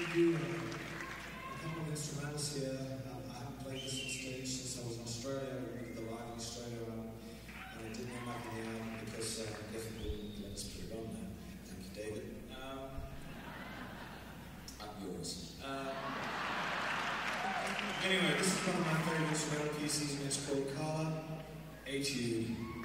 to do a couple of instrumentals here. Um, I haven't played this on stage since I was in Australia. I did the live in Australia, um, and I didn't name that in the end because uh, Griffin wouldn't let us put it on there. Thank you, David. Um, I'm yours. Um, anyway, this is one of my favorite instrumental pieces, and it's called Carla Etude.